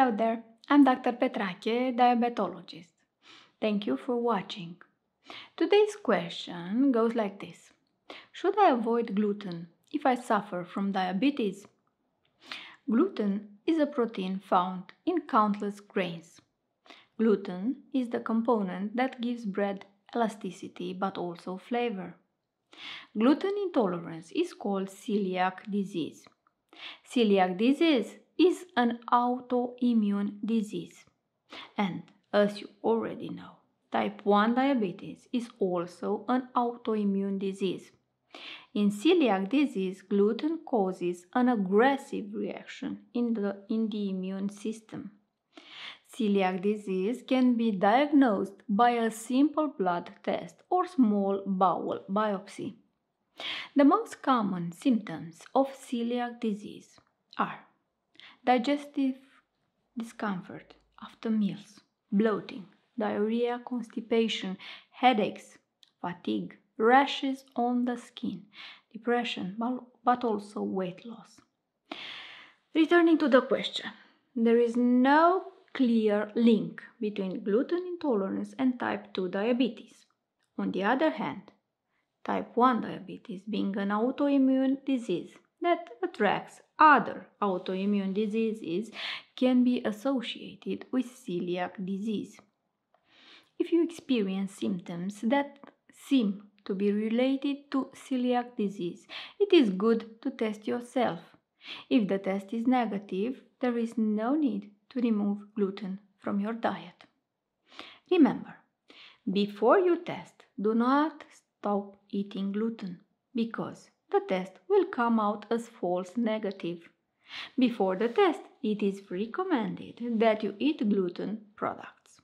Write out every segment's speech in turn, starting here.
Hello there, I'm Dr. Petrache, diabetologist. Thank you for watching. Today's question goes like this Should I avoid gluten if I suffer from diabetes? Gluten is a protein found in countless grains. Gluten is the component that gives bread elasticity but also flavor. Gluten intolerance is called celiac disease. Celiac disease is an autoimmune disease. And as you already know, type 1 diabetes is also an autoimmune disease. In celiac disease, gluten causes an aggressive reaction in the, in the immune system. Celiac disease can be diagnosed by a simple blood test or small bowel biopsy. The most common symptoms of celiac disease are digestive discomfort after meals, bloating, diarrhea, constipation, headaches, fatigue, rashes on the skin, depression, but also weight loss. Returning to the question, there is no clear link between gluten intolerance and type 2 diabetes. On the other hand, type 1 diabetes being an autoimmune disease that attracts other autoimmune diseases can be associated with celiac disease. If you experience symptoms that seem to be related to celiac disease, it is good to test yourself. If the test is negative, there is no need to remove gluten from your diet. Remember, before you test, do not stop eating gluten because test will come out as false negative. Before the test, it is recommended that you eat gluten products.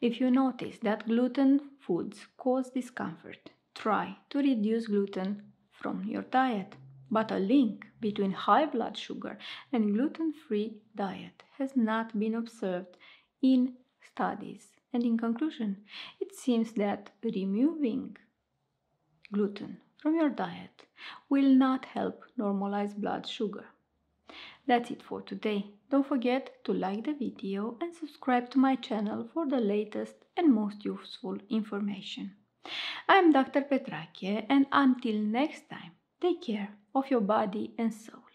If you notice that gluten foods cause discomfort, try to reduce gluten from your diet. But a link between high blood sugar and gluten free diet has not been observed in studies. And in conclusion, it seems that removing gluten from your diet will not help normalize blood sugar. That's it for today. Don't forget to like the video and subscribe to my channel for the latest and most useful information. I'm Dr. Petrache and until next time, take care of your body and soul.